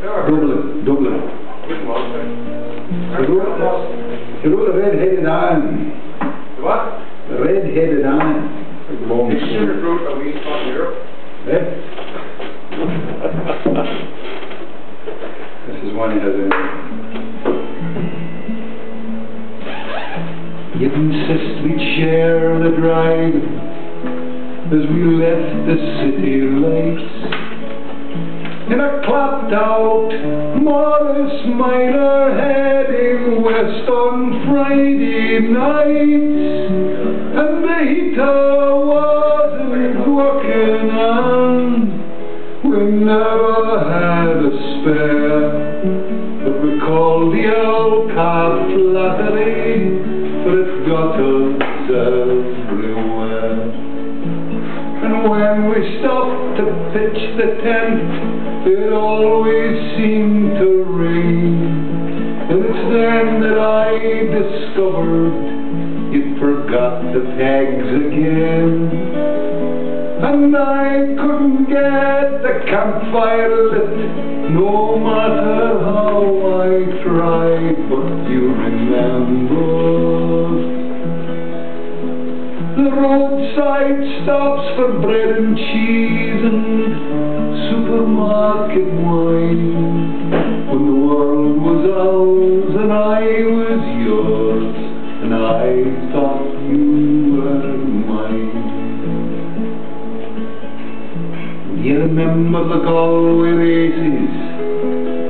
Dublin, Dublin. You wrote, wrote a red-headed iron. What? A red-headed iron. Long This sugar fruit that we found in Europe. Eh? This is one he has in. You'd insist we'd share the drive as we left the city lights in a clapped out Morris Minor heading west on Friday night and the heater wasn't working on. We never had a spare. But we called the old car flattery but it got us everywhere. And when we stopped to pitch the tent, it always seemed to rain. And it's then that I discovered you'd forgot the pegs again. And I couldn't get the campfire lit, no matter stops for bread and cheese and supermarket wine. When the world was ours and I was yours, and I thought you were mine. Do you remember the Galway races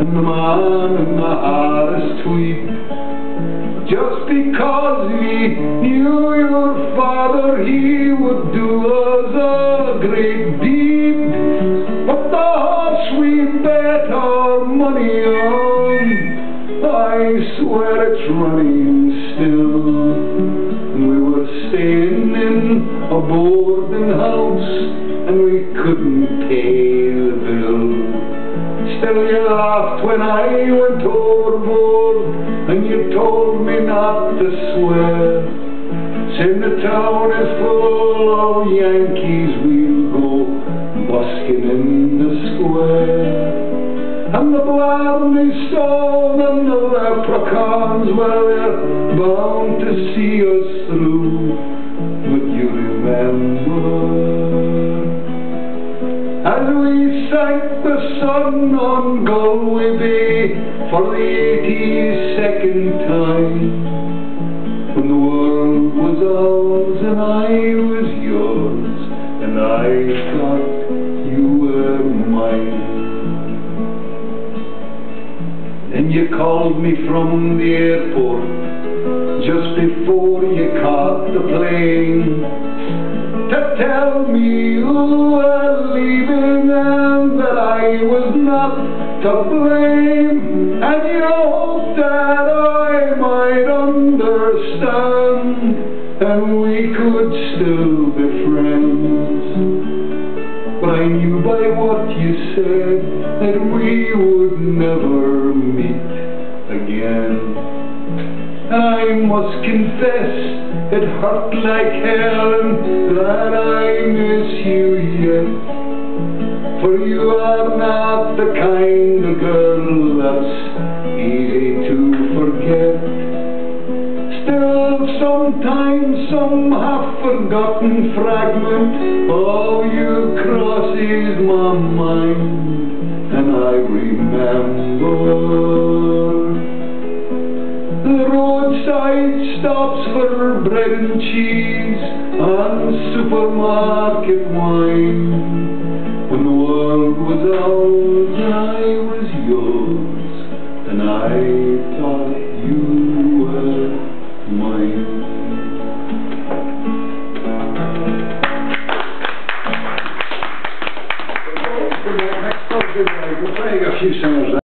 and the man in the Harris tweed? Just because we knew your father, he would do a great deed. But the horse we bet our money on, I swear it's running still. We were staying in a boarding house, and we couldn't pay the bill. Still you laughed when I went overboard and you told me not to swear. Saying the town is full of Yankees, Stone and the leprechauns, well, they're bound to see us through. But you remember as we sank the sun on Galway Bay for the eighty-second time, when the world was ours and I was yours, and I thought you were mine. You called me from the airport just before you caught the plane to tell me you were leaving and that I was not to blame. And you hoped that I might understand and we could still be friends. But I knew by what you said that we would never I must confess it hurt like hell that I miss you yet. For you are not the kind of girl that's easy to forget. Still, sometimes some half forgotten fragment of you crosses my mind, and I remember. The roadside stops for bread and cheese and supermarket wine.